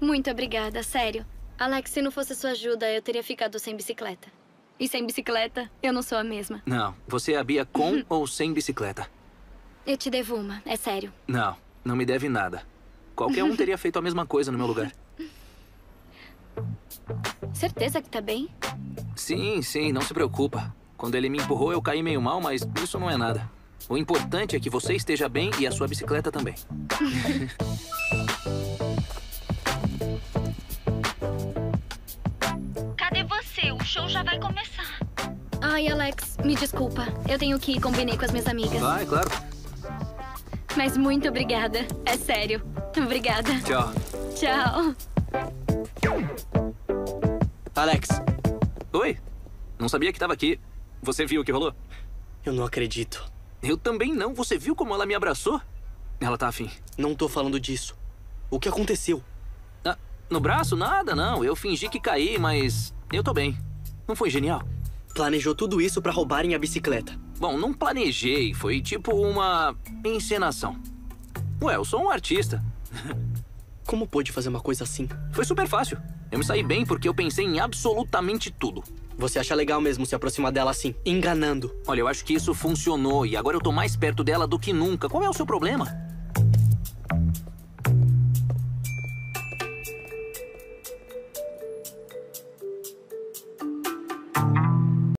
Muito obrigada, sério. Alex, se não fosse sua ajuda, eu teria ficado sem bicicleta. E sem bicicleta, eu não sou a mesma. Não, você é a Bia com ou sem bicicleta? Eu te devo uma, é sério. Não, não me deve nada. Qualquer um teria feito a mesma coisa no meu lugar. Certeza que tá bem? Sim, sim, não se preocupa. Quando ele me empurrou, eu caí meio mal, mas isso não é nada. O importante é que você esteja bem e a sua bicicleta também. show já vai começar. Ai, Alex, me desculpa. Eu tenho que ir, combinei com as minhas amigas. Vai, claro. Mas muito obrigada. É sério. Obrigada. Tchau. Tchau. Alex, Oi? Não sabia que tava aqui. Você viu o que rolou? eu não acredito. Eu também não. Você viu como ela me abraçou? Ela tá afim. Não tô falando disso. O que aconteceu? Ah, no braço? Nada, não. Eu fingi que caí, mas eu tô bem. Não foi genial? Planejou tudo isso pra roubarem a bicicleta. Bom, não planejei. Foi tipo uma encenação. Ué, eu sou um artista. Como pôde fazer uma coisa assim? Foi super fácil. Eu me saí bem porque eu pensei em absolutamente tudo. Você acha legal mesmo se aproximar dela assim, enganando? Olha, eu acho que isso funcionou e agora eu tô mais perto dela do que nunca. Qual é o seu problema?